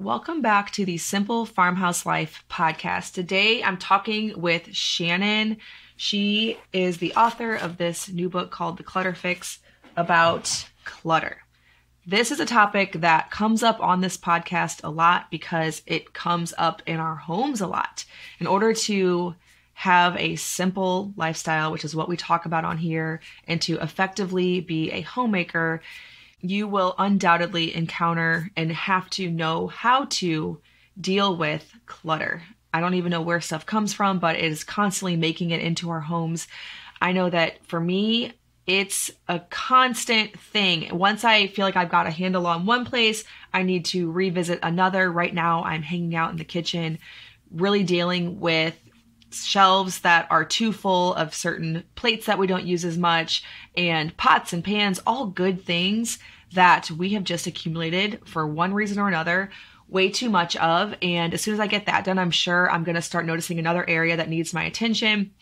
Welcome back to the Simple Farmhouse Life podcast. Today I'm talking with Shannon. She is the author of this new book called The Clutter Fix about clutter. This is a topic that comes up on this podcast a lot because it comes up in our homes a lot. In order to have a simple lifestyle, which is what we talk about on here, and to effectively be a homemaker, you will undoubtedly encounter and have to know how to deal with clutter. I don't even know where stuff comes from, but it is constantly making it into our homes. I know that for me, it's a constant thing. Once I feel like I've got a handle on one place, I need to revisit another. Right now, I'm hanging out in the kitchen, really dealing with shelves that are too full of certain plates that we don't use as much and pots and pans, all good things that we have just accumulated for one reason or another way too much of. And as soon as I get that done, I'm sure I'm going to start noticing another area that needs my attention.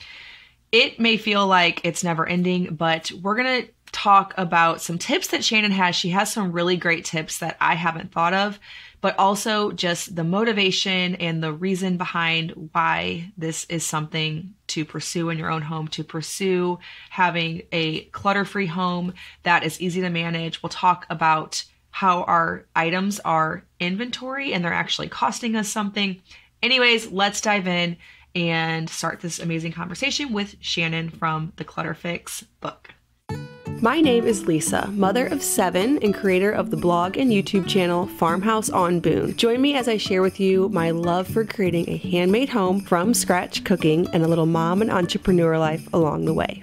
It may feel like it's never ending, but we're going to talk about some tips that Shannon has. She has some really great tips that I haven't thought of, but also just the motivation and the reason behind why this is something to pursue in your own home, to pursue having a clutter free home that is easy to manage. We'll talk about how our items are inventory and they're actually costing us something. Anyways, let's dive in and start this amazing conversation with Shannon from the Clutter Fix book. My name is Lisa, mother of seven and creator of the blog and YouTube channel Farmhouse on Boone. Join me as I share with you my love for creating a handmade home from scratch cooking and a little mom and entrepreneur life along the way.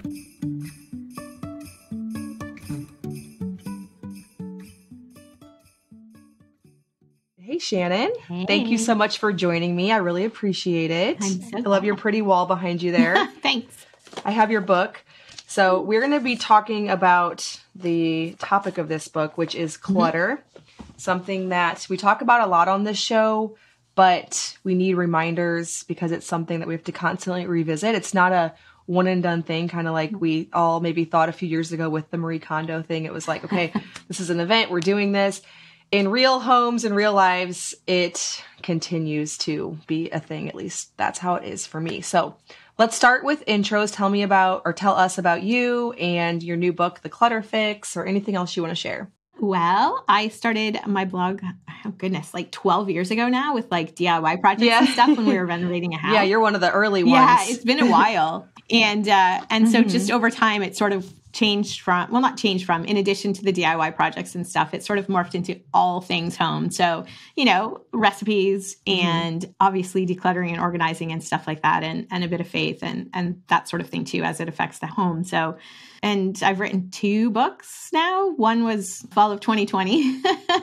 Hey Shannon, hey. thank you so much for joining me. I really appreciate it. So I love your pretty wall behind you there. Thanks. I have your book. So we're going to be talking about the topic of this book, which is mm-hmm. clutter, mm-hmm. something that we talk about a lot on this show, but we need reminders because it's something that we have to constantly revisit. It's not a one and done thing, kind of like we all maybe thought a few years ago with the Marie Kondo thing. It was like, okay, this is an event, we're doing this. In real homes and real lives, it continues to be a thing. At least that's how it is for me. So Let's start with intros. Tell me about or tell us about you and your new book, The Clutter Fix, or anything else you want to share. Well, I started my blog, oh goodness, like 12 years ago now with like DIY projects yeah. and stuff when we were renovating a house. Yeah, you're one of the early ones. Yeah, it's been a while. and uh and mm-hmm. so just over time it sort of changed from well not changed from in addition to the diy projects and stuff it sort of morphed into all things home. So you know recipes mm-hmm. and obviously decluttering and organizing and stuff like that and and a bit of faith and and that sort of thing too as it affects the home. So and i've written two books now. One was fall of 2020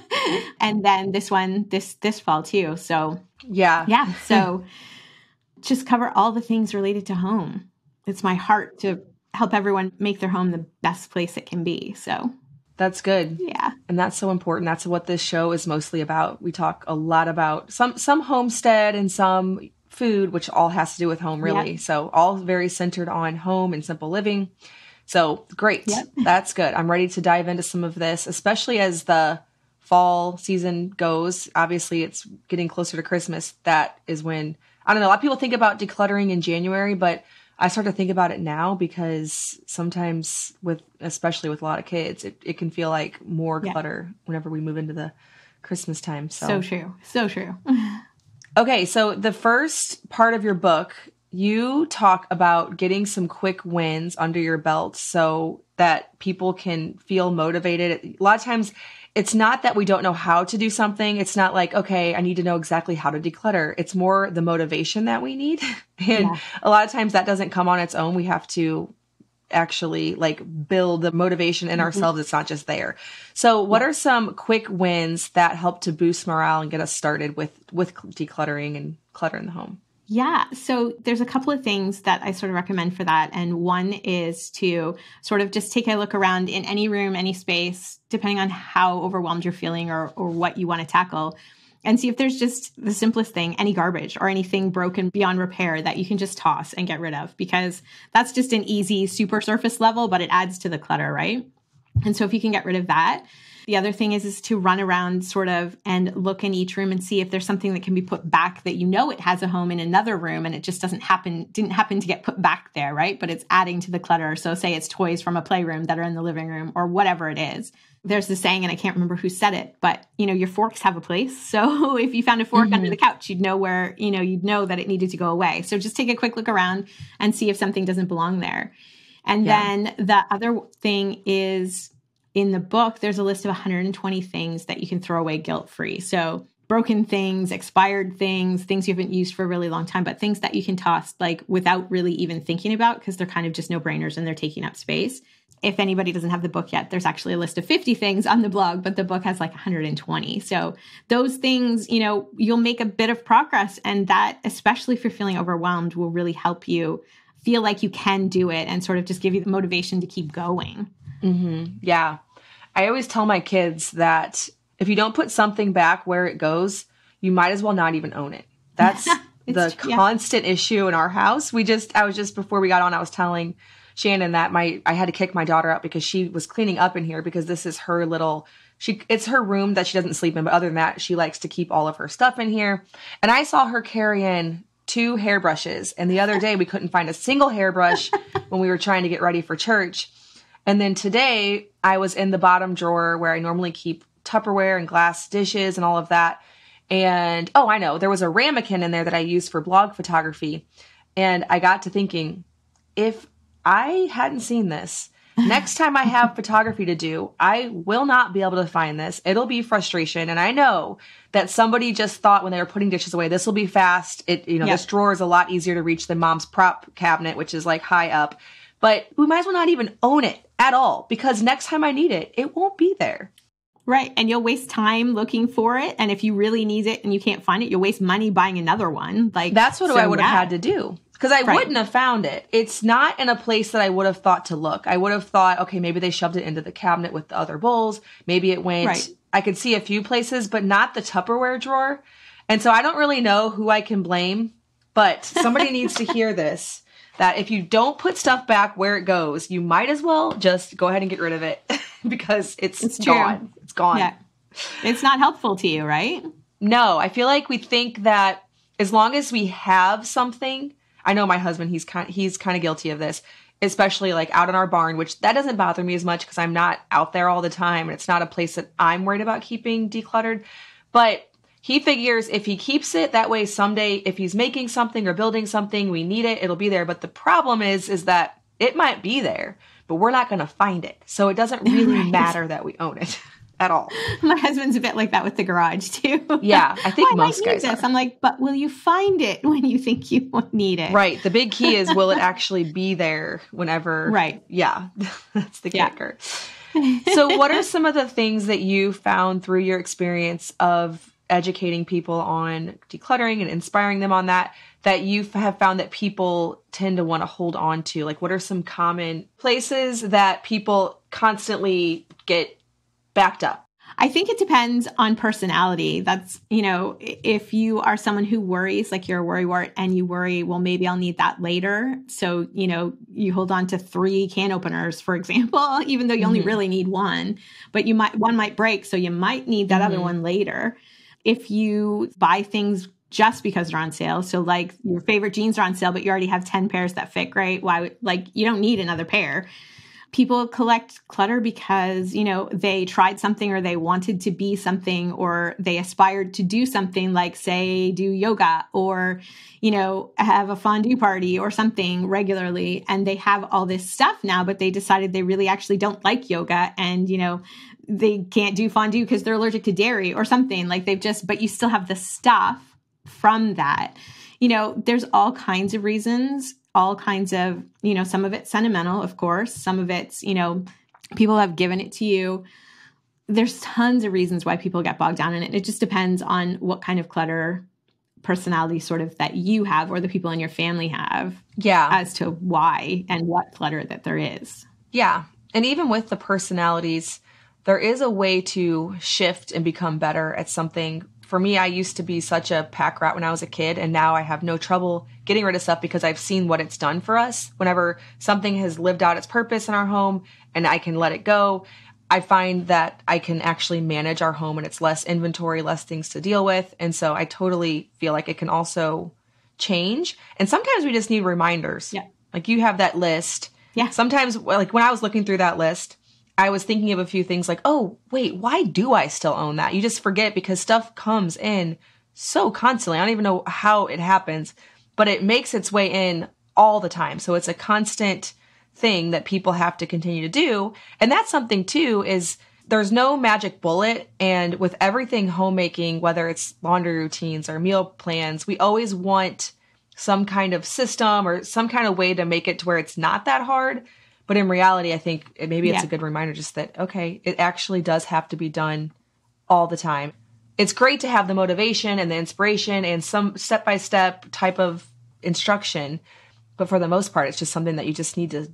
and then this one this this fall too. So yeah. yeah so just cover all the things related to home. It's my heart to help everyone make their home the best place it can be. So that's good. Yeah. And that's so important. That's what this show is mostly about. We talk a lot about some some homestead and some food, which all has to do with home really. Yep. So all very centered on home and simple living. So great. Yep. That's good. I'm ready to dive into some of this, especially as the fall season goes. Obviously it's getting closer to Christmas. That is when I don't know, a lot of people think about decluttering in January, but I start to think about it now because sometimes with especially with a lot of kids, it, it can feel like more yeah. clutter whenever we move into the Christmas time. So, so true. So true. okay, so the first part of your book, you talk about getting some quick wins under your belt so that people can feel motivated. A lot of times it's not that we don't know how to do something. It's not like, okay, I need to know exactly how to declutter. It's more the motivation that we need. and yeah. a lot of times that doesn't come on its own. We have to actually like build the motivation in mm-hmm. ourselves. It's not just there. So what yeah. are some quick wins that help to boost morale and get us started with, with decluttering and clutter in the home? Yeah. So there's a couple of things that I sort of recommend for that. And one is to sort of just take a look around in any room, any space, depending on how overwhelmed you're feeling or, or what you want to tackle. And see if there's just the simplest thing, any garbage or anything broken beyond repair that you can just toss and get rid of, because that's just an easy super surface level, but it adds to the clutter, right? And so if you can get rid of that, The other thing is is to run around sort of and look in each room and see if there's something that can be put back that you know it has a home in another room and it just doesn't happen didn't happen to get put back there, right? But it's adding to the clutter. So say it's toys from a playroom that are in the living room or whatever it is. There's the saying and I can't remember who said it, but you know, your forks have a place. So if you found a fork mm-hmm. under the couch, you'd know where, you know, you'd know that it needed to go away. So just take a quick look around and see if something doesn't belong there. And yeah. then the other thing is in the book, there's a list of 120 things that you can throw away guilt free. So, broken things, expired things, things you haven't used for a really long time, but things that you can toss like without really even thinking about because they're kind of just no brainers and they're taking up space. If anybody doesn't have the book yet, there's actually a list of 50 things on the blog, but the book has like 120. So, those things, you know, you'll make a bit of progress. And that, especially if you're feeling overwhelmed, will really help you feel like you can do it and sort of just give you the motivation to keep going. Mm-hmm. Yeah. I always tell my kids that if you don't put something back where it goes, you might as well not even own it. That's the constant issue in our house. We just, I was just before we got on, I was telling Shannon that my, I had to kick my daughter out because she was cleaning up in here because this is her little, she, it's her room that she doesn't sleep in. But other than that, she likes to keep all of her stuff in here. And I saw her carry in two hairbrushes. And the other day we couldn't find a single hairbrush when we were trying to get ready for church. And then today I was in the bottom drawer where I normally keep Tupperware and glass dishes and all of that. And oh, I know, there was a ramekin in there that I use for blog photography. And I got to thinking, if I hadn't seen this, next time I have photography to do, I will not be able to find this. It'll be frustration. And I know that somebody just thought when they were putting dishes away, this will be fast. It, you know, yep. this drawer is a lot easier to reach than mom's prop cabinet, which is like high up. But we might as well not even own it at all because next time I need it, it won't be there. Right. And you'll waste time looking for it. And if you really need it and you can't find it, you'll waste money buying another one. Like that's what so, I would have yeah. had to do because I right. wouldn't have found it. It's not in a place that I would have thought to look. I would have thought, okay, maybe they shoved it into the cabinet with the other bowls. Maybe it went, right. I could see a few places, but not the Tupperware drawer. And so I don't really know who I can blame, but somebody needs to hear this that if you don't put stuff back where it goes, you might as well just go ahead and get rid of it because it's, it's gone. It's gone. Yeah. It's not helpful to you, right? No, I feel like we think that as long as we have something, I know my husband, he's kind he's kind of guilty of this, especially like out in our barn, which that doesn't bother me as much because I'm not out there all the time and it's not a place that I'm worried about keeping decluttered. But he figures if he keeps it that way someday, if he's making something or building something, we need it, it'll be there. But the problem is, is that it might be there, but we're not going to find it. So it doesn't really right. matter that we own it at all. My husband's a bit like that with the garage too. Yeah, I think oh, most I guys. This. I'm like, but will you find it when you think you need it? Right. The big key is will it actually be there whenever? Right. Yeah, that's the kicker. Yeah. so, what are some of the things that you found through your experience of educating people on decluttering and inspiring them on that that you have found that people tend to want to hold on to like what are some common places that people constantly get backed up I think it depends on personality. That's, you know, if you are someone who worries, like you're a worrywart and you worry, well, maybe I'll need that later. So, you know, you hold on to three can openers, for example, even though you mm-hmm. only really need one, but you might, one might break. So you might need that mm-hmm. other one later if you buy things just because they're on sale. So like your favorite jeans are on sale, but you already have 10 pairs that fit great. Why like you don't need another pair. People collect clutter because, you know, they tried something or they wanted to be something or they aspired to do something like say do yoga or, you know, have a fondue party or something regularly and they have all this stuff now but they decided they really actually don't like yoga and, you know, they can't do fondue because they're allergic to dairy or something. Like they've just, but you still have the stuff from that. You know, there's all kinds of reasons, all kinds of, you know, some of it's sentimental, of course, some of it's, you know, people have given it to you. There's tons of reasons why people get bogged down in it. It just depends on what kind of clutter personality sort of that you have or the people in your family have. Yeah. As to why and what clutter that there is. Yeah. And even with the personalities, there is a way to shift and become better at something. For me, I used to be such a pack rat when I was a kid, and now I have no trouble getting rid of stuff because I've seen what it's done for us. Whenever something has lived out its purpose in our home and I can let it go, I find that I can actually manage our home and it's less inventory, less things to deal with. And so I totally feel like it can also change. And sometimes we just need reminders. Yeah. Like you have that list. Yeah. Sometimes, like when I was looking through that list, I was thinking of a few things like, oh, wait, why do I still own that? You just forget because stuff comes in so constantly. I don't even know how it happens, but it makes its way in all the time. So it's a constant thing that people have to continue to do. And that's something too is there's no magic bullet. And with everything homemaking, whether it's laundry routines or meal plans, we always want some kind of system or some kind of way to make it to where it's not that hard. But in reality, I think it, maybe it's Yeah. a good reminder just that, okay, it actually does have to be done all the time. It's great to have the motivation and the inspiration and some step by step type of instruction. But for the most part, it's just something that you just need to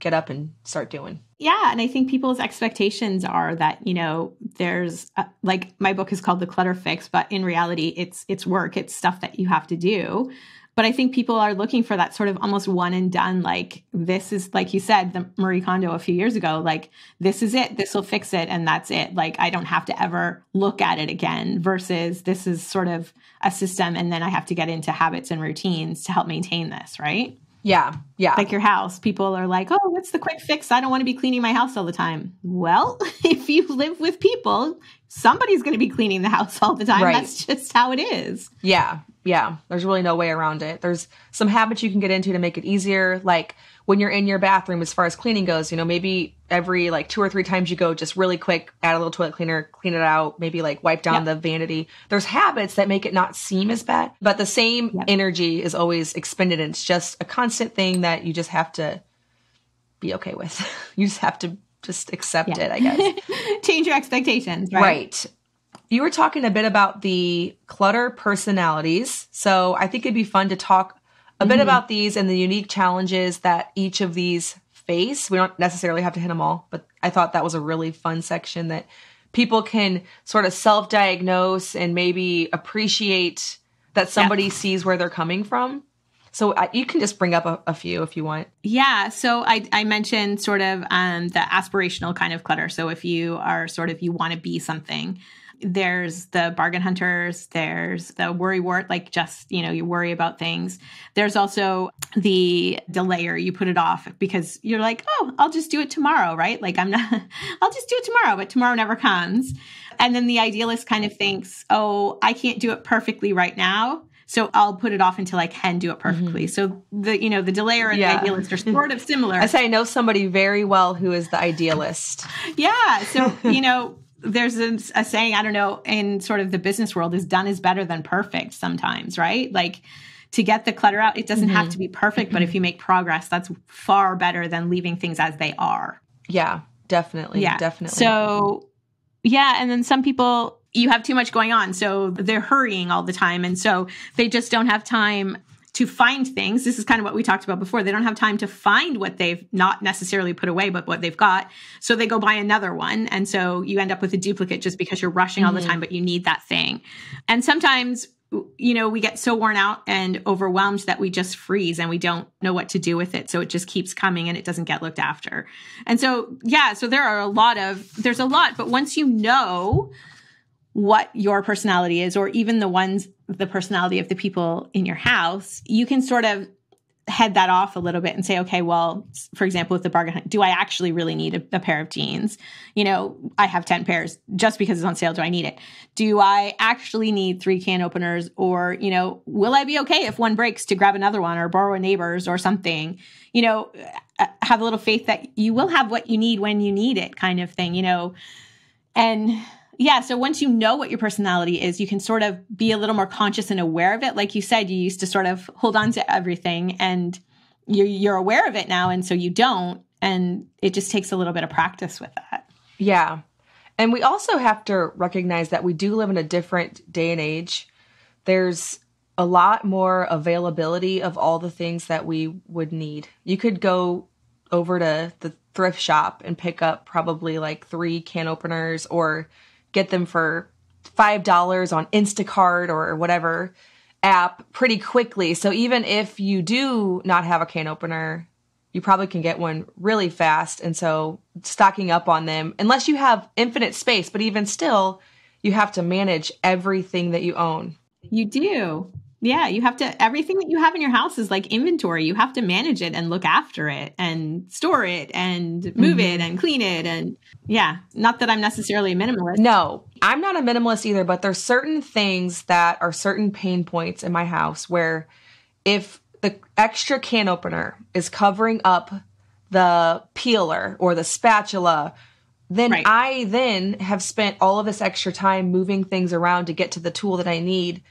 get up and start doing. Yeah, and I think people's expectations are that you know there's uh like my book is called The Clutter Fix, but in reality, it's it's work, it's stuff that you have to do. But I think people are looking for that sort of almost one and done. Like this is like you said, the Marie Kondo a few years ago. Like this is it. This will fix it, and that's it. Like I don't have to ever look at it again. Versus this is sort of a system, and then I have to get into habits and routines to help maintain this. Right Yeah. Yeah. like your house. People are like, oh, what's the quick fix? I don't want to be cleaning my house all the time. Well, if you live with people, somebody's going to be cleaning the house all the time. Right. That's just how it is. Yeah, yeah. There's really no way around it. There's some habits you can get into to make it easier. Like when you're in your bathroom, as far as cleaning goes, you know, maybe every like two or three times you go, just really quick, add a little toilet cleaner, clean it out, maybe like wipe down the vanity. There's habits that make it not seem as bad, but the same Yep. energy is always expended. And it's just a constant thing that you just have to be okay with. you just have to just accept Yeah. it, I guess. Change your expectations, right? Right. You were talking a bit about the clutter personalities. So I think it'd be fun to talk a bit about these and the unique challenges that each of these face. We don't necessarily have to hit them all, but I thought that was a really fun section that people can sort of self diagnose and maybe appreciate that somebody sees where they're coming from. So uh, you can just bring up a, a few if you want. Yeah. So I, I mentioned sort of um, the aspirational kind of clutter. So if you are sort of, you want to be something, there's the bargain hunters, there's the worry wart, like just, you know, you worry about things. There's also the delayer, you put it off because you're like, oh, I'll just do it tomorrow, right? Like I'm not, I'll just do it tomorrow, but tomorrow never comes. And then the idealist kind of thinks, oh, I can't do it perfectly right now. So I'll put it off until I can do it mm-hmm. perfectly. So the you know the delayer and Yeah. the idealist are sort of similar. I say I know somebody very well who is the idealist. Yeah. So, you know, there's a, a saying, I don't know, in sort of the business world is done is better than perfect sometimes, right? Like to get the clutter out, it doesn't have mm-hmm. to be perfect, but if you make progress, that's far better than leaving things as they are. Yeah, definitely. Yeah. Definitely. So, yeah. And then some people, you have too much going on. So they're hurrying all the time. And so they just don't have time to find things. This is kind of what we talked about before. They don't have time to find what they've not necessarily put away, but what they've got. So they go buy another one. And so you end up with a duplicate just because you're rushing all the mm-hmm. time, but you need that thing. And sometimes, you know, we get so worn out and overwhelmed that we just freeze and we don't know what to do with it. So it just keeps coming and it doesn't get looked after. And so, yeah, so there are a lot of, there's a lot, but once you know what your personality is, or even the ones, the personality of the people in your house, you can sort of head that off a little bit and say, okay, well, for example, with the bargain hunt, do I actually really need a, a pair of jeans? You know, I have 10 pairs just because it's on sale. Do I need it? Do I actually need three can openers? Or, you know, will I be okay if one breaks to grab another one or borrow a neighbor's or something? You know, uh, have a little faith that you will have what you need when you need it, kind of thing, you know. And yeah, so once you know what your personality is, you can sort of be a little more conscious and aware of it. Like you said, you used to sort of hold on to everything and you're, you're aware of it now. And so you don't. And it just takes a little bit of practice with that. Yeah. And we also have to recognize that we do live in a different day and age. There's a lot more availability of all the things that we would need. You could go over to the thrift shop and pick up probably like three can openers or get them for $5 on Instacart or whatever app pretty quickly. So even if you do not have a can opener, you probably can get one really fast. And so stocking up on them, unless you have infinite space, but even still, you have to manage everything that you own. You do. Yeah, you have to, everything that you have in your house is like inventory. You have to manage it and look after it and store it and move mm-hmm. it and clean it. And yeah, not that I'm necessarily a minimalist. No, I'm not a minimalist either, but there's certain things that are certain pain points in my house where if the extra can opener is covering up the peeler or the spatula, then right. I then have spent all of this extra time moving things around to get to the tool that I need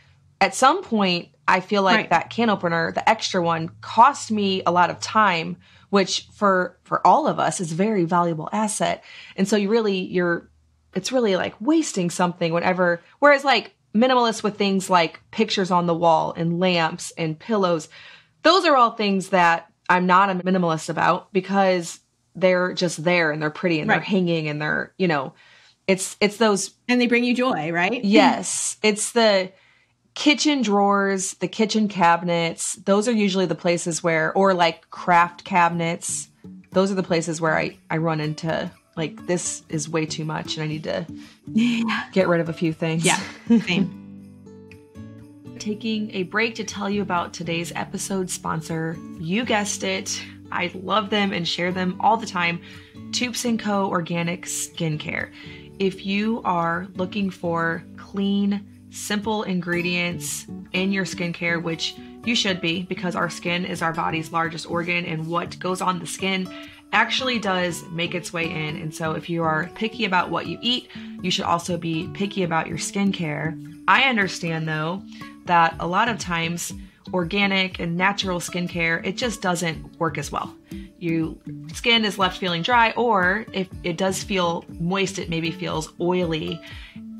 at some point, I feel like right. that can opener, the extra one, cost me a lot of time, which for for all of us is a very valuable asset. And so you really you're it's really like wasting something whenever whereas like minimalist with things like pictures on the wall and lamps and pillows, those are all things that I'm not a minimalist about because they're just there and they're pretty and right. they're hanging and they're, you know, it's it's those and they bring you joy, right? Yes. It's the kitchen drawers, the kitchen cabinets, those are usually the places where, or like craft cabinets, those are the places where I, I run into like this is way too much and I need to get rid of a few things. Yeah, same. Taking a break to tell you about today's episode sponsor. You guessed it. I love them and share them all the time. Toups & Co. Organic Skincare. If you are looking for clean, simple ingredients in your skincare, which you should be because our skin is our body's largest organ and what goes on the skin actually does make its way in. And so if you are picky about what you eat, you should also be picky about your skincare. I understand though that a lot of times organic and natural skincare, it just doesn't work as well. Your skin is left feeling dry or if it does feel moist, it maybe feels oily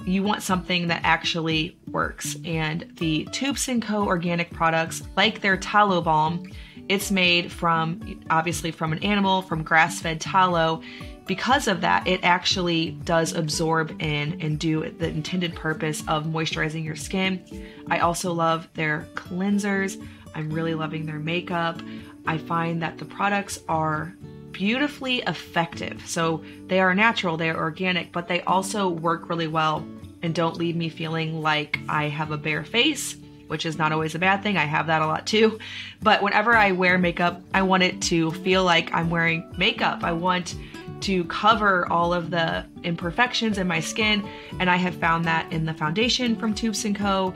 you want something that actually works. And the Toups & Co. organic products, like their tallow balm, it's made from obviously from an animal, from grass-fed tallow. Because of that, it actually does absorb in and do the intended purpose of moisturizing your skin. I also love their cleansers. I'm really loving their makeup. I find that the products are beautifully effective. So they are natural, they are organic, but they also work really well and don't leave me feeling like I have a bare face, which is not always a bad thing. I have that a lot too. But whenever I wear makeup, I want it to feel like I'm wearing makeup. I want to cover all of the imperfections in my skin, and I have found that in the foundation from Toups & Co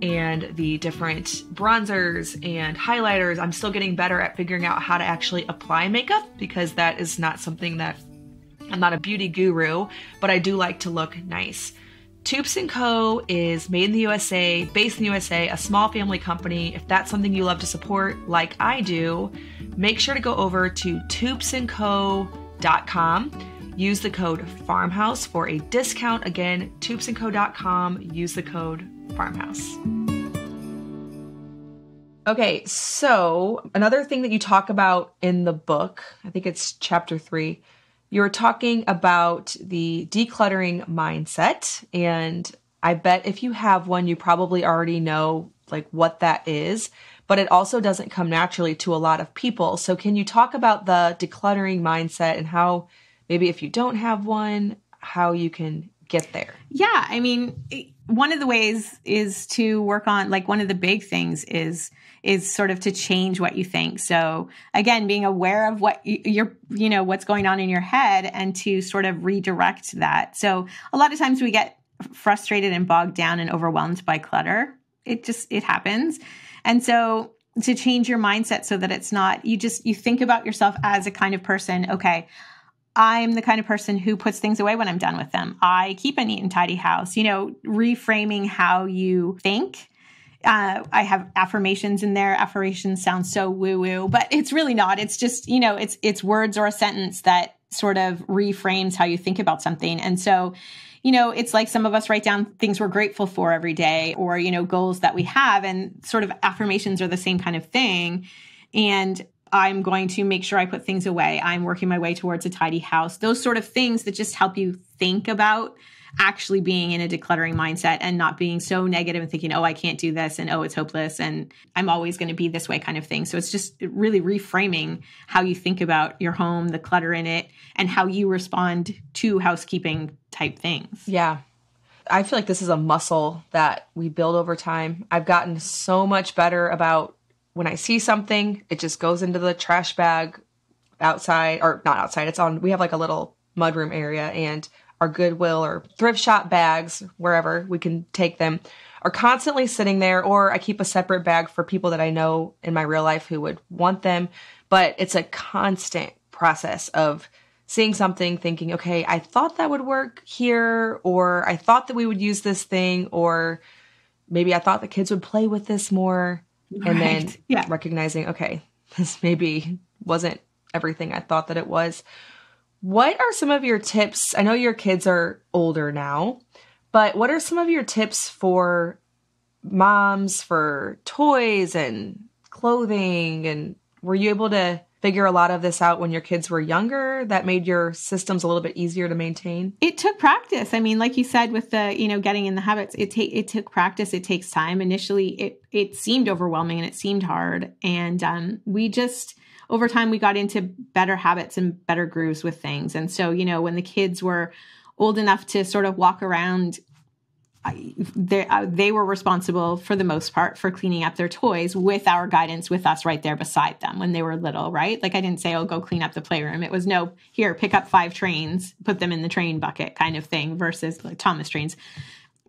and the different bronzers and highlighters. I'm still getting better at figuring out how to actually apply makeup because that is not something that I'm not a beauty guru, but I do like to look nice. Toups & Co. is made in the USA, based in the USA, a small family company. If that's something you love to support, like I do, make sure to go over to toupsandco.com. Use the code FARMHOUSE for a discount. Again, toupsandco.com. Use the code FARMHOUSE. Okay, so another thing that you talk about in the book, I think it's chapter three, you're talking about the decluttering mindset. And I bet if you have one, you probably already know like what that is, but it also doesn't come naturally to a lot of people. So can you talk about the decluttering mindset and how maybe if you don't have one, how you can get there? Yeah, I mean, one of the ways is to work on like one of the big things is is sort of to change what you think. So again, being aware of what you're, you know, what's going on in your head and to sort of redirect that. So a lot of times we get frustrated and bogged down and overwhelmed by clutter. It just, it happens. And so to change your mindset so that it's not, you just, you think about yourself as a kind of person, okay, I'm the kind of person who puts things away when I'm done with them. I keep a neat and tidy house. You know, reframing how you think uh, I have affirmations in there. Affirmations sound so woo woo, but it's really not. It's just you know, it's it's words or a sentence that sort of reframes how you think about something. And so, you know, it's like some of us write down things we're grateful for every day, or you know, goals that we have, and sort of affirmations are the same kind of thing. And I'm going to make sure I put things away. I'm working my way towards a tidy house. Those sort of things that just help you think about actually being in a decluttering mindset and not being so negative and thinking, oh, I can't do this and oh, it's hopeless and I'm always going to be this way kind of thing. So it's just really reframing how you think about your home, the clutter in it, and how you respond to housekeeping type things. Yeah. I feel like this is a muscle that we build over time. I've gotten so much better about when I see something, it just goes into the trash bag outside or not outside. It's on we have like a little mudroom area and our Goodwill or thrift shop bags, wherever we can take them, are constantly sitting there, or I keep a separate bag for people that I know in my real life who would want them. But it's a constant process of seeing something, thinking, okay, I thought that would work here, or I thought that we would use this thing, or maybe I thought the kids would play with this more. Right. And then yeah. recognizing, okay, this maybe wasn't everything I thought that it was. What are some of your tips? I know your kids are older now, but what are some of your tips for moms for toys and clothing? And were you able to figure a lot of this out when your kids were younger that made your systems a little bit easier to maintain? It took practice. I mean like you said with the you know getting in the habits it take it took practice. It takes time. Initially it it seemed overwhelming and it seemed hard. And um, we just over time we got into better habits and better grooves with things. And so, you know, when the kids were old enough to sort of walk around they, uh, they were responsible for the most part for cleaning up their toys with our guidance with us right there beside them when they were little right? Like i didn't say oh go clean up the playroom. It was no here pick up five trains put them in the train bucket kind of thing versus like thomas trains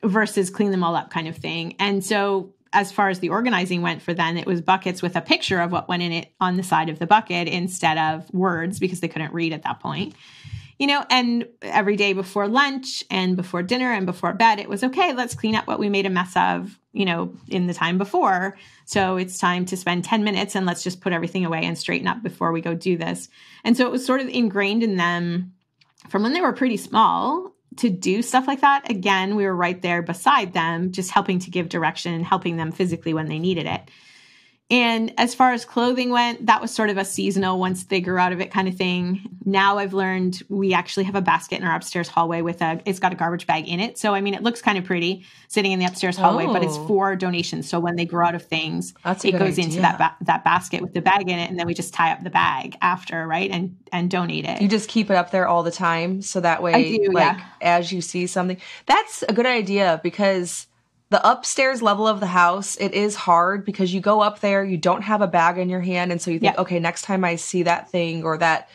versus clean them all up kind of thing. And so as far as the organizing went for then, it was buckets with a picture of what went in it on the side of the bucket instead of words because they couldn't read at that point. You know, and every day before lunch and before dinner and before bed, it was okay, let's clean up what we made a mess of, you know, in the time before. So it's time to spend 10 minutes and let's just put everything away and straighten up before we go do this. And so it was sort of ingrained in them from when they were pretty small to do stuff like that, again, we were right there beside them, just helping to give direction, and helping them physically when they needed it. And as far as clothing went, that was sort of a seasonal once they grew out of it kind of thing. Now I've learned we actually have a basket in our upstairs hallway with a it's got a garbage bag in it. So I mean it looks kind of pretty sitting in the upstairs hallway, oh. but it's oh. for donations. So when they grow out of things, That's it goes idea. into that ba- that basket with the bag in it and then we just tie up the bag after, right? And and donate it. You just keep it up there all the time so that way do, like yeah. as you see something. That's a good idea because the upstairs level of the house, it is hard because you go up there, you don't have a bag in your hand. And so you think, okay, next time I see that thing or that,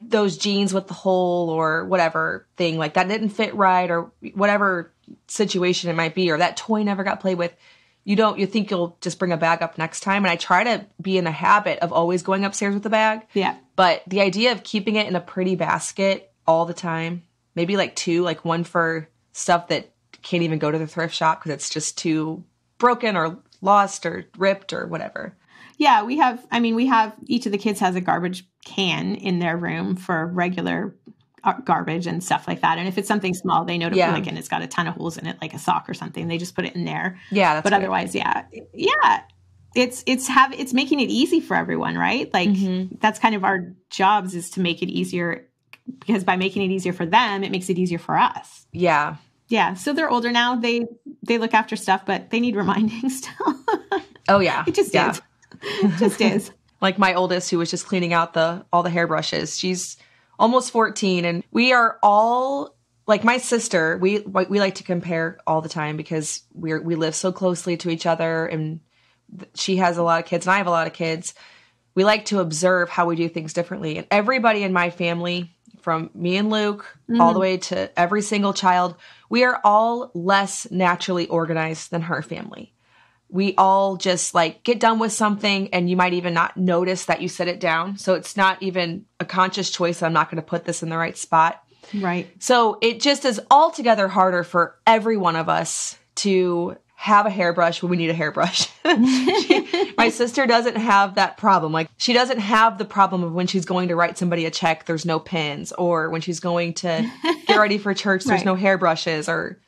those jeans with the hole or whatever thing, like that didn't fit right or whatever situation it might be, or that toy never got played with. You don't, you think you'll just bring a bag up next time. And I try to be in the habit of always going upstairs with a bag. Yeah. But the idea of keeping it in a pretty basket all the time, maybe like two, like one for stuff that can't even go to the thrift shop because it's just too broken or lost or ripped or whatever. Yeah, we have, I mean, we have each of the kids has a garbage can in their room for regular uh, garbage and stuff like that. And if it's something small, they know to yeah. like, and it's got a ton of holes in it, like a sock or something, they just put it in there. Yeah. but otherwise, yeah. Yeah. It's, it's have, it's making it easy for everyone, right? Like mm-hmm. that's kind of our jobs is to make it easier because by making it easier for them, it makes it easier for us. Yeah yeah so they're older now. They they look after stuff but they need reminding still. Oh yeah. It just yeah. is. It just is. Like my oldest who was just cleaning out the all the hairbrushes. She's almost 14 and we are all like my sister we we like to compare all the time because we're we live so closely to each other and she has a lot of kids and I have a lot of kids we like to observe how we do things differently and everybody in my family from me and Luke mm-hmm. all the mm-hmm. way to every single child, we are all less naturally organized than her family. We all just like get done with something and you might even not notice that you set it down. So it's not even a conscious choice. I'm not going to put this in the right spot. Right. So it just is altogether harder for every one of us to have a hairbrush when we need a hairbrush. my sister doesn't have that problem. Like she doesn't have the problem of when she's going to write somebody a check, there's no pens, or when she's going to get ready for church, there's right. no hairbrushes or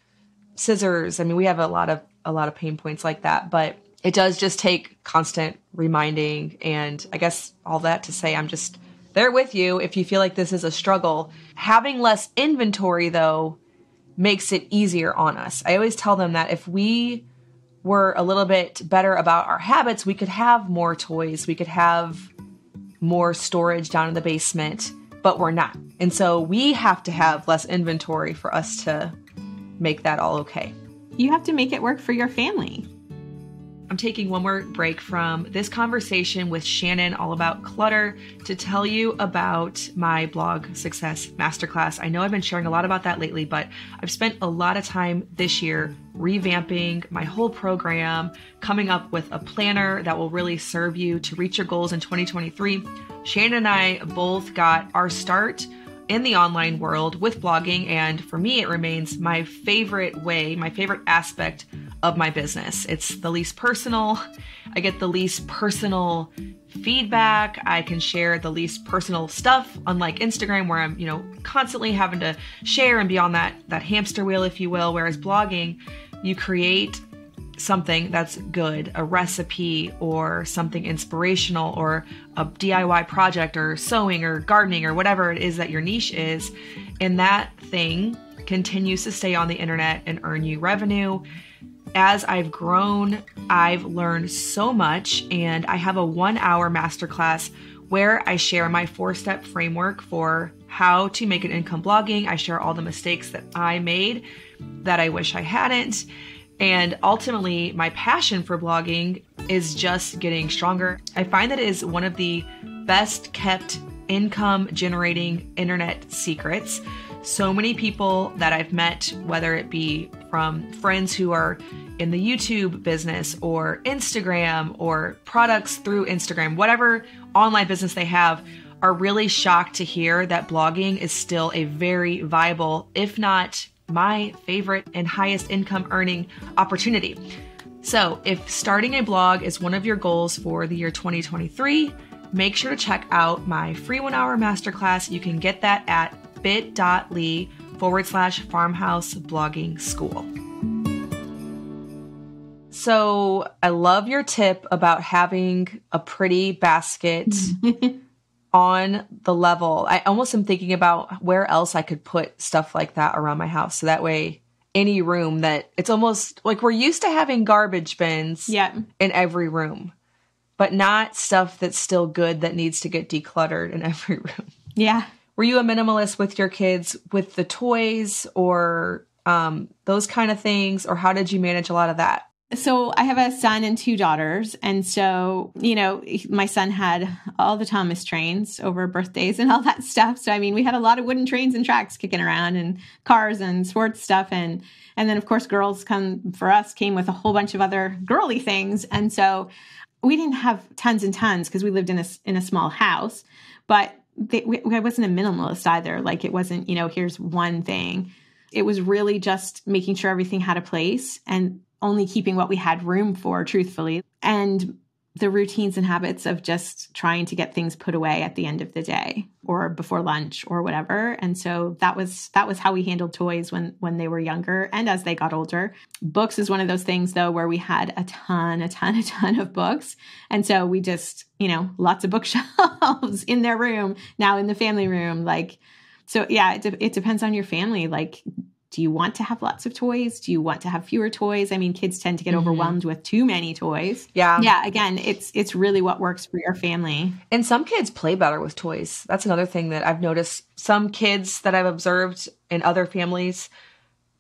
scissors. I mean, we have a lot of a lot of pain points like that, but it does just take constant reminding and I guess all that to say I'm just there with you if you feel like this is a struggle. Having less inventory though makes it easier on us. I always tell them that if we were a little bit better about our habits, we could have more toys, we could have more storage down in the basement, but we're not. And so we have to have less inventory for us to make that all okay. You have to make it work for your family. I'm taking one more break from this conversation with Shannon all about clutter to tell you about my blog success masterclass. I know I've been sharing a lot about that lately, but I've spent a lot of time this year revamping my whole program, coming up with a planner that will really serve you to reach your goals in 2023. Shannon and I both got our start in the online world with blogging. And for me, it remains my favorite way, my favorite aspect of my business. It's the least personal. I get the least personal feedback. I can share the least personal stuff, unlike Instagram, where I'm, you know, constantly having to share and be on that, that hamster wheel, if you will. Whereas blogging, you create something that's good, a recipe or something inspirational or a DIY project or sewing or gardening or whatever it is that your niche is, and that thing continues to stay on the internet and earn you revenue. As I've grown, I've learned so much, and I have a one hour masterclass where I share my four step framework for how to make an income blogging. I share all the mistakes that I made that I wish I hadn't. And ultimately, my passion for blogging is just getting stronger. I find that it is one of the best kept income generating internet secrets. So many people that I've met, whether it be from friends who are in the YouTube business or Instagram or products through Instagram, whatever online business they have, are really shocked to hear that blogging is still a very viable, if not my favorite and highest income earning opportunity. So, if starting a blog is one of your goals for the year 2023, make sure to check out my free one hour masterclass. You can get that at bit.ly forward slash farmhouse blogging school. So, I love your tip about having a pretty basket on the level. I almost am thinking about where else I could put stuff like that around my house. So that way, any room that it's almost like we're used to having garbage bins yeah. in every room, but not stuff that's still good that needs to get decluttered in every room. Yeah. Were you a minimalist with your kids with the toys or um, those kind of things, or how did you manage a lot of that? so I have a son and two daughters. And so, you know, my son had all the Thomas trains over birthdays and all that stuff. So I mean, we had a lot of wooden trains and tracks kicking around and cars and sports stuff and and then of course girls come for us came with a whole bunch of other girly things. And so we didn't have tons and tons because we lived in a in a small house, but I wasn't a minimalist either. Like it wasn't, you know, here's one thing. It was really just making sure everything had a place and only keeping what we had room for, truthfully, and the routines and habits of just trying to get things put away at the end of the day or before lunch or whatever. And so that was that was how we handled toys when when they were younger and as they got older. Books is one of those things though where we had a ton a ton a ton of books. And so we just you know lots of bookshelves in their room now in the family room like so yeah it, de- it depends on your family. Like do you want to have lots of toys? Do you want to have fewer toys? I mean, kids tend to get mm-hmm. overwhelmed with too many toys. Yeah. Yeah, again, it's it's really what works for your family. And some kids play better with toys. That's another thing that I've noticed. Some kids that I've observed in other families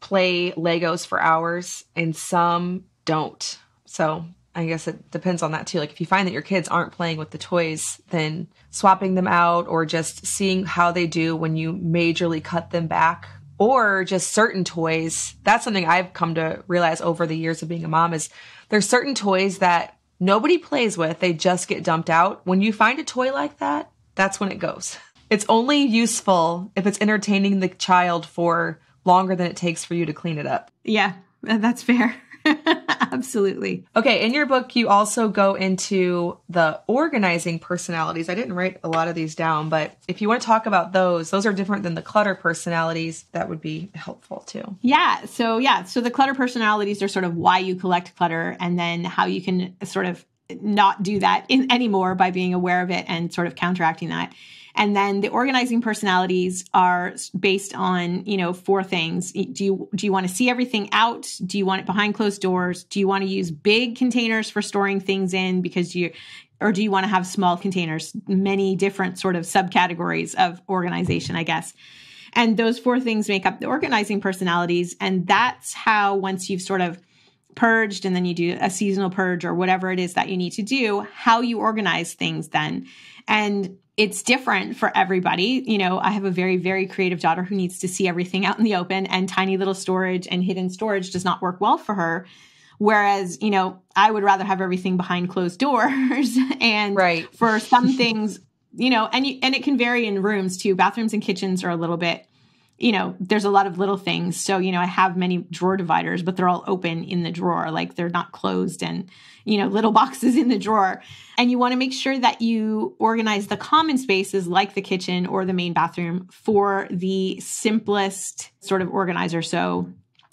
play Legos for hours and some don't. So, I guess it depends on that too. Like if you find that your kids aren't playing with the toys, then swapping them out or just seeing how they do when you majorly cut them back or just certain toys. That's something I've come to realize over the years of being a mom is there's certain toys that nobody plays with. They just get dumped out. When you find a toy like that, that's when it goes. It's only useful if it's entertaining the child for longer than it takes for you to clean it up. Yeah, that's fair. Absolutely. Okay, in your book, you also go into the organizing personalities. I didn't write a lot of these down, but if you want to talk about those, those are different than the clutter personalities. That would be helpful too. Yeah. So, yeah. So, the clutter personalities are sort of why you collect clutter and then how you can sort of not do that in, anymore by being aware of it and sort of counteracting that. And then the organizing personalities are based on, you know, four things. Do you do you want to see everything out? Do you want it behind closed doors? Do you want to use big containers for storing things in because you or do you want to have small containers? Many different sort of subcategories of organization, I guess. And those four things make up the organizing personalities and that's how once you've sort of purged and then you do a seasonal purge or whatever it is that you need to do, how you organize things then. And it's different for everybody. You know, I have a very, very creative daughter who needs to see everything out in the open, and tiny little storage and hidden storage does not work well for her. Whereas, you know, I would rather have everything behind closed doors. and right. for some things, you know, and you, and it can vary in rooms too. Bathrooms and kitchens are a little bit you know, there's a lot of little things. So, you know, I have many drawer dividers, but they're all open in the drawer, like they're not closed and, you know, little boxes in the drawer. And you want to make sure that you organize the common spaces like the kitchen or the main bathroom for the simplest sort of organizer. So,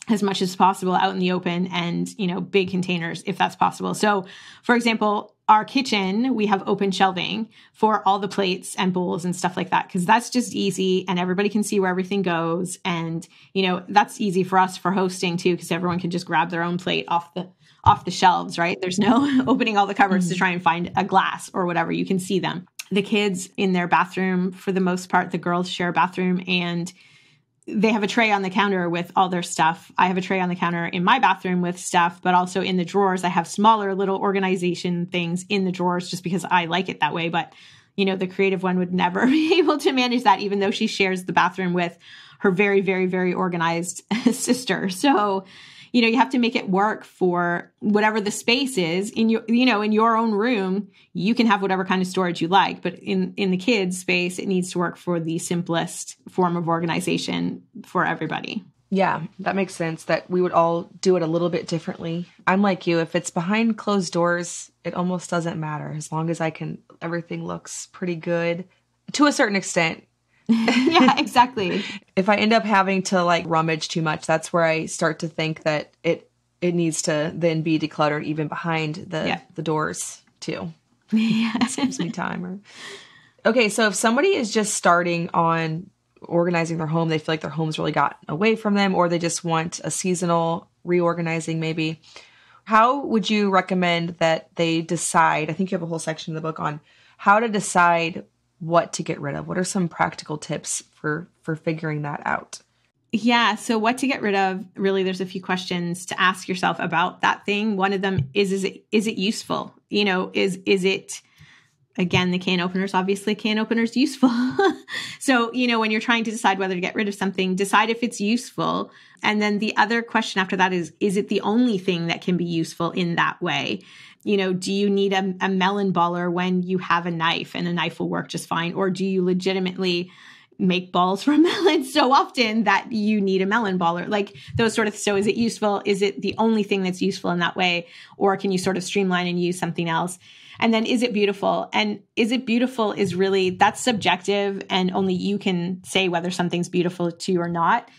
as much as possible out in the open and, you know, big containers if that's possible. So, for example, our kitchen, we have open shelving for all the plates and bowls and stuff like that because that's just easy and everybody can see where everything goes. And, you know, that's easy for us for hosting too because everyone can just grab their own plate off the off the shelves, right? There's no opening all the cupboards mm-hmm. to try and find a glass or whatever. You can see them. The kids in their bathroom, for the most part, the girls share a bathroom and they have a tray on the counter with all their stuff. I have a tray on the counter in my bathroom with stuff, but also in the drawers, I have smaller little organization things in the drawers just because I like it that way. But, you know, the creative one would never be able to manage that, even though she shares the bathroom with her very, very, very organized sister. So, you know you have to make it work for whatever the space is in your you know in your own room you can have whatever kind of storage you like but in in the kids space it needs to work for the simplest form of organization for everybody. Yeah that makes sense that we would all do it a little bit differently. I'm like you if it's behind closed doors it almost doesn't matter as long as i can everything looks pretty good to a certain extent yeah, exactly. if I end up having to like rummage too much, that's where I start to think that it it needs to then be decluttered even behind the yeah. the doors too. Yeah. it saves me time. Okay, so if somebody is just starting on organizing their home, they feel like their home's really got away from them, or they just want a seasonal reorganizing, maybe. How would you recommend that they decide? I think you have a whole section in the book on how to decide what to get rid of. What are some practical tips for for figuring that out? Yeah, so what to get rid of? Really there's a few questions to ask yourself about that thing. One of them is is it is it useful? You know, is is it again the can openers obviously can openers useful so you know when you're trying to decide whether to get rid of something decide if it's useful and then the other question after that is is it the only thing that can be useful in that way you know, do you need a, a melon baller when you have a knife and a knife will work just fine? Or do you legitimately make balls from melons so often that you need a melon baller? Like those sort of so is it useful? Is it the only thing that's useful in that way? Or can you sort of streamline and use something else? And then is it beautiful? And is it beautiful is really that's subjective and only you can say whether something's beautiful to you or not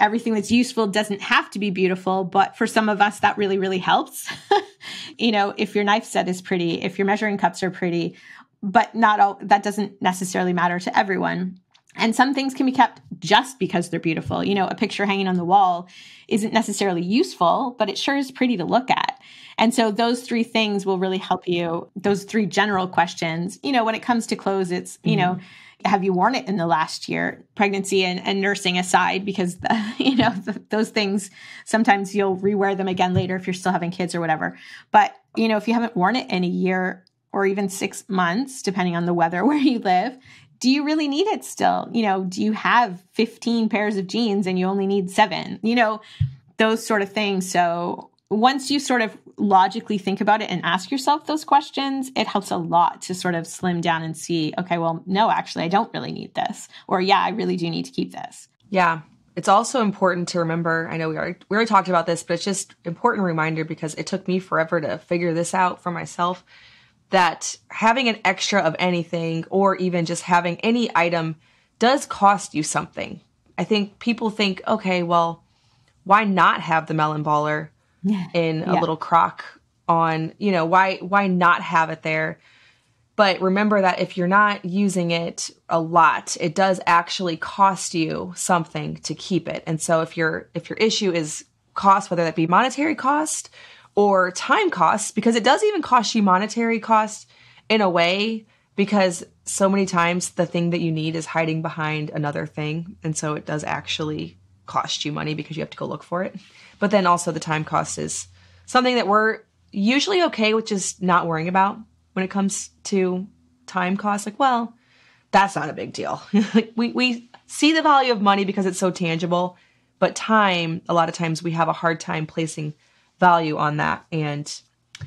everything that's useful doesn't have to be beautiful, but for some of us, that really, really helps. you know, if your knife set is pretty, if your measuring cups are pretty, but not all that doesn't necessarily matter to everyone. And some things can be kept just because they're beautiful. You know, a picture hanging on the wall isn't necessarily useful, but it sure is pretty to look at. And so those three things will really help you. Those three general questions, you know, when it comes to clothes, it's, you mm-hmm. know, have you worn it in the last year pregnancy and, and nursing aside because the, you know the, those things sometimes you'll rewear them again later if you're still having kids or whatever. But you know if you haven't worn it in a year or even six months depending on the weather where you live do you really need it still? You know do you have 15 pairs of jeans and you only need seven? You know those sort of things. So once you sort of logically think about it and ask yourself those questions, it helps a lot to sort of slim down and see, okay, well, no, actually, I don't really need this. Or, yeah, I really do need to keep this. Yeah. It's also important to remember. I know we already, we already talked about this, but it's just important reminder because it took me forever to figure this out for myself that having an extra of anything or even just having any item does cost you something. I think people think, okay, well, why not have the melon baller? in a yeah. little crock on, you know, why why not have it there? But remember that if you're not using it a lot, it does actually cost you something to keep it. And so if your if your issue is cost, whether that be monetary cost or time costs, because it does even cost you monetary cost in a way, because so many times the thing that you need is hiding behind another thing. And so it does actually cost you money because you have to go look for it. But then also the time cost is something that we're usually okay with just not worrying about when it comes to time costs. Like, well, that's not a big deal. we, we see the value of money because it's so tangible, but time, a lot of times we have a hard time placing value on that. And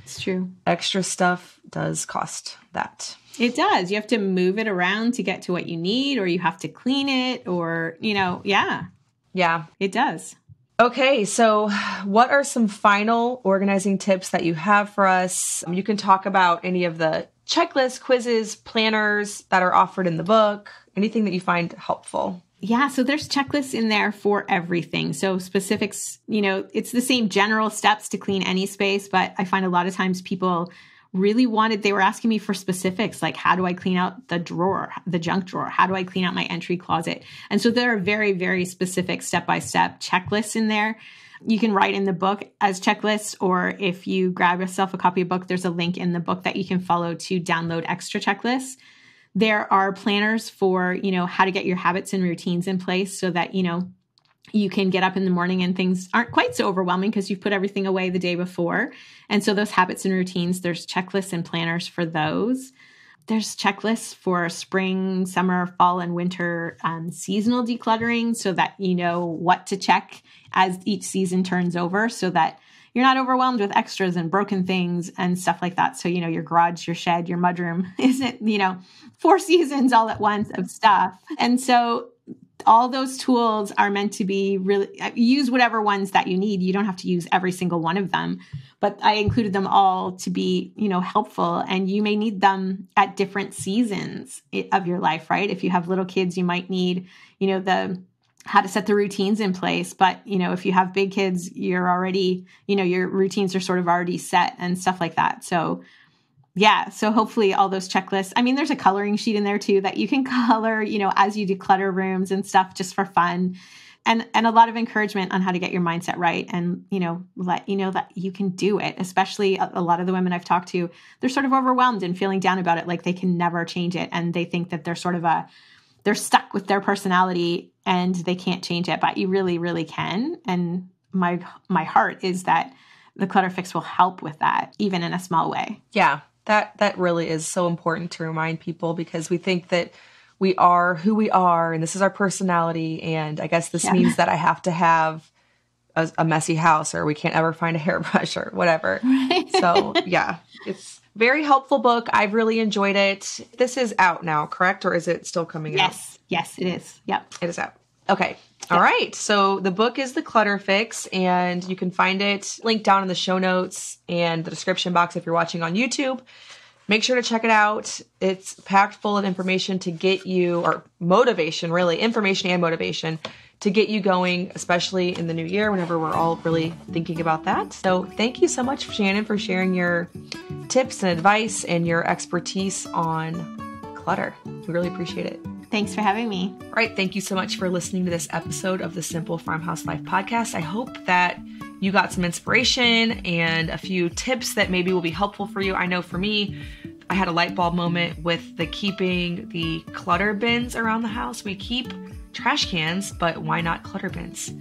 it's true. Extra stuff does cost that. It does. You have to move it around to get to what you need, or you have to clean it, or, you know, yeah. Yeah. It does. Okay, so what are some final organizing tips that you have for us? Um, you can talk about any of the checklists, quizzes, planners that are offered in the book, anything that you find helpful. Yeah, so there's checklists in there for everything. So specifics, you know, it's the same general steps to clean any space, but I find a lot of times people really wanted they were asking me for specifics like how do i clean out the drawer the junk drawer? How do i clean out my entry closet? And so there are very very specific step by step checklists in there. You can write in the book as checklists or if you grab yourself a copy of book there's a link in the book that you can follow to download extra checklists. There are planners for you know how to get your habits and routines in place so that you know you can get up in the morning and things aren't quite so overwhelming because you've put everything away the day before. And so those habits and routines, there's checklists and planners for those. There's checklists for spring, summer, fall, and winter um, seasonal decluttering so that you know what to check as each season turns over so that you're not overwhelmed with extras and broken things and stuff like that. So, you know, your garage, your shed, your mudroom isn't, you know, four seasons all at once of stuff. And so all those tools are meant to be really use whatever ones that you need. You don't have to use every single one of them but i included them all to be you know helpful. And you may need them at different seasons of your life right? If you have little kids you might need you know the how to set the routines in place. But you know if you have big kids you're already you know your routines are sort of already set and stuff like that. So yeah so hopefully all those checklists i mean there's a coloring sheet in there too that you can color you know as you declutter rooms and stuff just for fun. And and a lot of encouragement on how to get your mindset right and you know let you know that you can do it especially a, a lot of the women i've talked to they're sort of overwhelmed and feeling down about it like they can never change it. And they think that they're sort of a they're stuck with their personality and they can't change it but you really really can. And my my heart is that the clutter fix will help with that even in a small way. Yeah that that really is so important to remind people because we think that we are who we are and this is our personality. And i guess this yeah. means that i have to have a, a, messy house or we can't ever find a hairbrush or whatever. Right. so yeah it's very helpful book. I've really enjoyed it. This is out now correct? Or is it still coming yes. out? Yes. Yes it is. Yep. It is out. Okay all right. So the book is The Clutter Fix, and you can find it linked down in the show notes and the description box if you're watching on YouTube. Make sure to check it out. It's packed full of information to get you, or motivation, really, information and motivation to get you going, especially in the new year whenever we're all really thinking about that. So, thank you so much, Shannon, for sharing your tips and advice and your expertise on clutter. We really appreciate it. Thanks for having me. All right. Thank you so much for listening to this episode of the Simple Farmhouse Life podcast. I hope that you got some inspiration and a few tips that maybe will be helpful for you. I know for me, I had a light bulb moment with the keeping the clutter bins around the house. We keep trash cans, but why not clutter bins?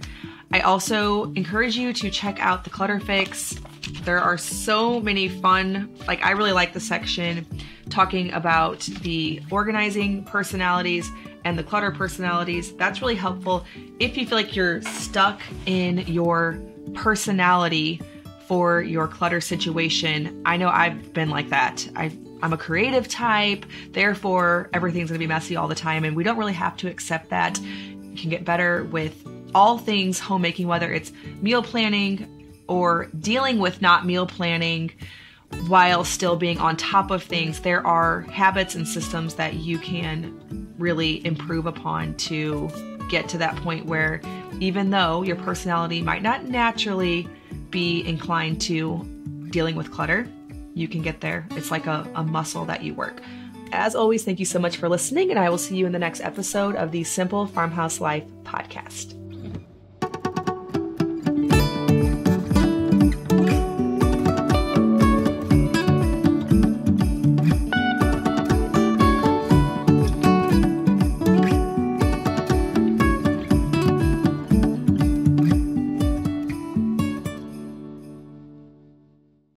I also encourage you to check out the Clutter Fix. There are so many fun, like, I really like the section talking about the organizing personalities and the clutter personalities. That's really helpful if you feel like you're stuck in your personality for your clutter situation. I know I've been like that. i am a creative type, therefore, everything's gonna be messy all the time, and we don't really have to accept that. You can get better with all things homemaking, whether it's meal planning or dealing with not meal planning while still being on top of things, there are habits and systems that you can really improve upon to get to that point where even though your personality might not naturally be inclined to dealing with clutter, you can get there. It's like a, a muscle that you work. As always, thank you so much for listening, and I will see you in the next episode of the Simple Farmhouse Life podcast.